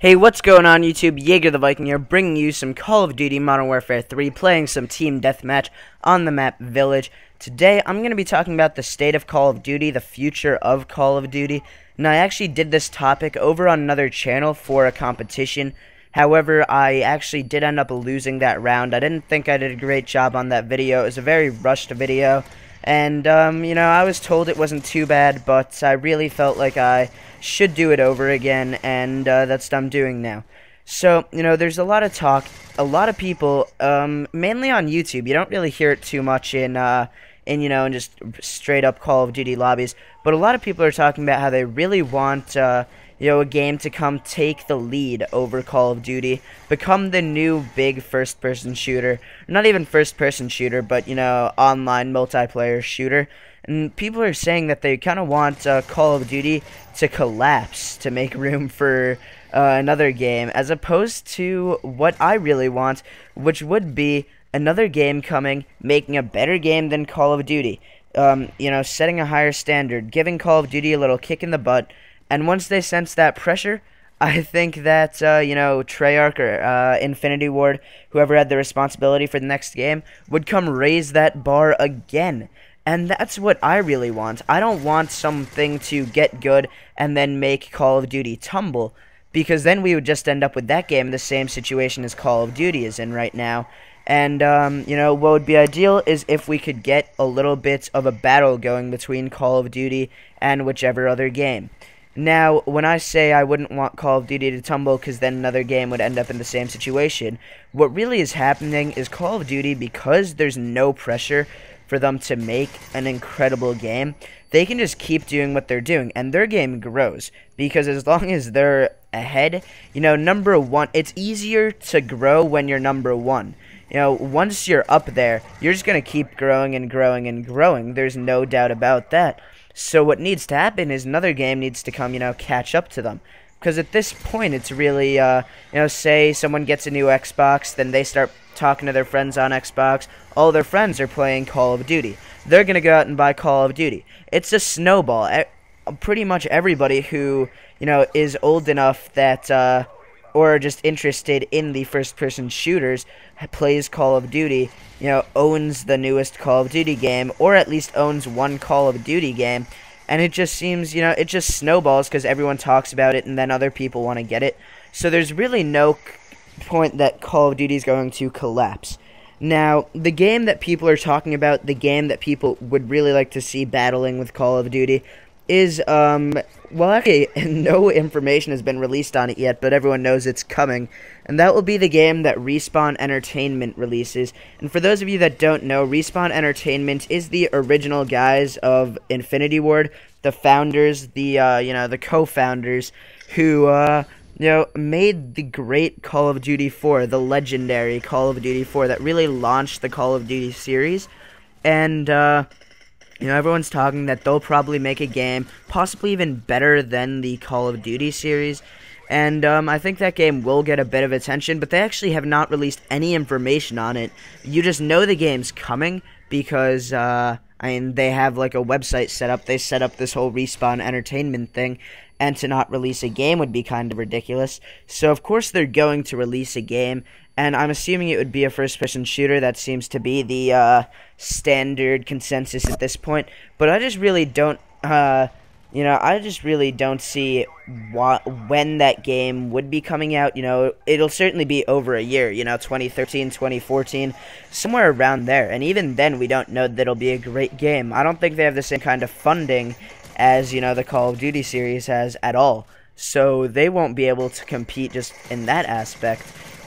Hey, what's going on YouTube? Yager the Viking here, bringing you some Call of Duty Modern Warfare 3, playing some Team Deathmatch on the map Village. Today, I'm going to be talking about the state of Call of Duty, the future of Call of Duty. And I actually did this topic over on another channel for a competition. However, I actually did end up losing that round. I didn't think I did a great job on that video. It was a very rushed video. And, um, you know, I was told it wasn't too bad, but I really felt like I should do it over again, and uh, that's what I'm doing now. So, you know, there's a lot of talk, a lot of people, um, mainly on YouTube. You don't really hear it too much in, uh, in, you know, in just straight up Call of Duty lobbies. But a lot of people are talking about how they really want, uh, you know, a game to come take the lead over Call of Duty, become the new big first-person shooter. Not even first-person shooter, but, you know, online multiplayer shooter. And people are saying that they kind of want uh, Call of Duty to collapse to make room for uh, another game, as opposed to what I really want, which would be another game coming, making a better game than Call of Duty. Um, you know, setting a higher standard, giving Call of Duty a little kick in the butt, and once they sense that pressure, I think that, uh, you know, Treyarch or uh, Infinity Ward, whoever had the responsibility for the next game, would come raise that bar again. And that's what I really want. I don't want something to get good and then make Call of Duty tumble. Because then we would just end up with that game in the same situation as Call of Duty is in right now. And, um, you know, what would be ideal is if we could get a little bit of a battle going between Call of Duty and whichever other game. Now, when I say I wouldn't want Call of Duty to tumble because then another game would end up in the same situation, what really is happening is Call of Duty, because there's no pressure for them to make an incredible game, they can just keep doing what they're doing, and their game grows. Because as long as they're ahead, you know, number one, it's easier to grow when you're number one. You know, once you're up there, you're just going to keep growing and growing and growing. There's no doubt about that. So what needs to happen is another game needs to come, you know, catch up to them. Because at this point, it's really, uh, you know, say someone gets a new Xbox, then they start talking to their friends on Xbox. All their friends are playing Call of Duty. They're going to go out and buy Call of Duty. It's a snowball. Pretty much everybody who, you know, is old enough that, uh, or just interested in the first person shooters plays Call of Duty, you know, owns the newest Call of Duty game, or at least owns one Call of Duty game. And it just seems, you know, it just snowballs because everyone talks about it and then other people want to get it. So there's really no point that Call of Duty is going to collapse. Now, the game that people are talking about, the game that people would really like to see battling with Call of Duty, is, um, well, actually, no information has been released on it yet, but everyone knows it's coming. And that will be the game that Respawn Entertainment releases. And for those of you that don't know, Respawn Entertainment is the original guys of Infinity Ward, the founders, the, uh, you know, the co-founders, who, uh, you know, made the great Call of Duty 4, the legendary Call of Duty 4 that really launched the Call of Duty series. And, uh, you know, everyone's talking that they'll probably make a game possibly even better than the Call of Duty series. And um, I think that game will get a bit of attention, but they actually have not released any information on it. You just know the game's coming because, uh, I mean, they have like a website set up. They set up this whole Respawn Entertainment thing, and to not release a game would be kind of ridiculous. So, of course, they're going to release a game, and I'm assuming it would be a first person shooter. That seems to be the uh, standard consensus at this point. But I just really don't. Uh, you know, I just really don't see wh- when that game would be coming out. You know, it'll certainly be over a year, you know, 2013, 2014, somewhere around there. And even then, we don't know that it'll be a great game. I don't think they have the same kind of funding as, you know, the Call of Duty series has at all. So they won't be able to compete just in that aspect.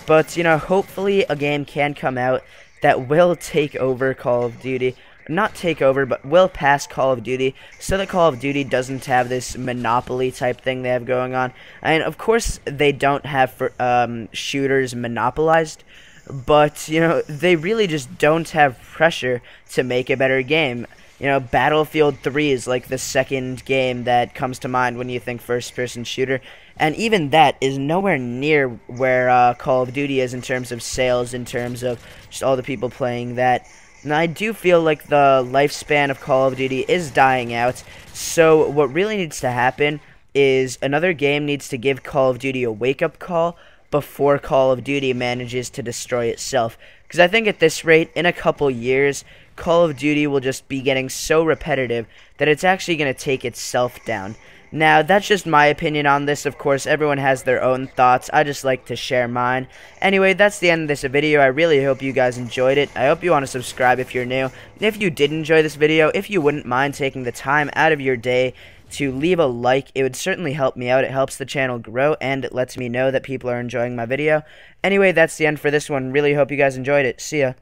But, you know, hopefully a game can come out that will take over Call of Duty not take over, but will pass Call of Duty, so that Call of Duty doesn't have this monopoly type thing they have going on. And of course, they don't have for, um, shooters monopolized, but you know they really just don't have pressure to make a better game. You know, Battlefield 3 is like the second game that comes to mind when you think first person shooter. And even that is nowhere near where uh, Call of Duty is in terms of sales, in terms of just all the people playing that. And I do feel like the lifespan of Call of Duty is dying out. So what really needs to happen is another game needs to give Call of Duty a wake up call before Call of Duty manages to destroy itself. Because I think at this rate, in a couple years, Call of Duty will just be getting so repetitive that it's actually going to take itself down. Now, that's just my opinion on this. Of course, everyone has their own thoughts. I just like to share mine. Anyway, that's the end of this video. I really hope you guys enjoyed it. I hope you want to subscribe if you're new. If you did enjoy this video, if you wouldn't mind taking the time out of your day to leave a like. It would certainly help me out. It helps the channel grow and it lets me know that people are enjoying my video. Anyway, that's the end for this one. Really hope you guys enjoyed it. See ya.